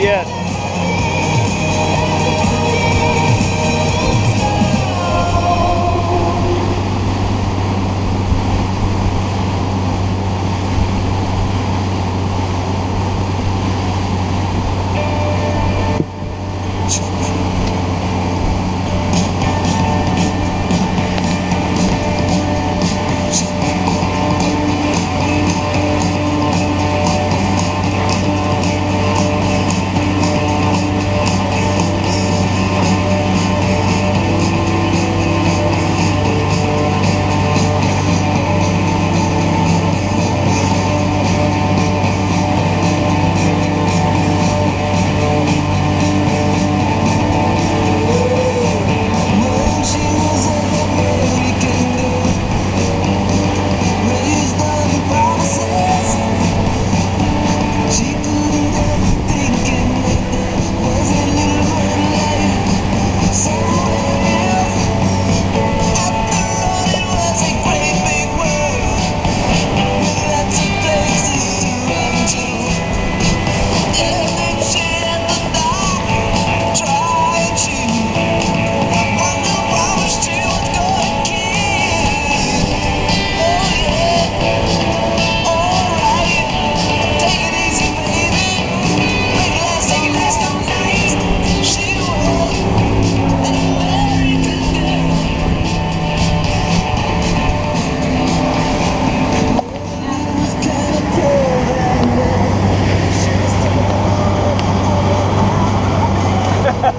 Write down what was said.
yet.